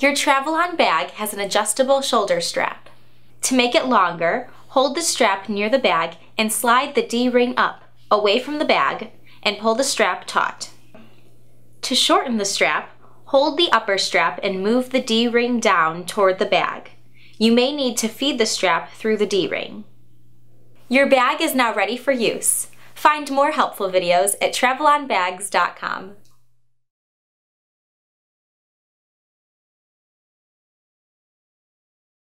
Your Travelon bag has an adjustable shoulder strap. To make it longer, hold the strap near the bag and slide the D-ring up, away from the bag, and pull the strap taut. To shorten the strap, hold the upper strap and move the D-ring down toward the bag. You may need to feed the strap through the D-ring. Your bag is now ready for use. Find more helpful videos at travelonbags.com.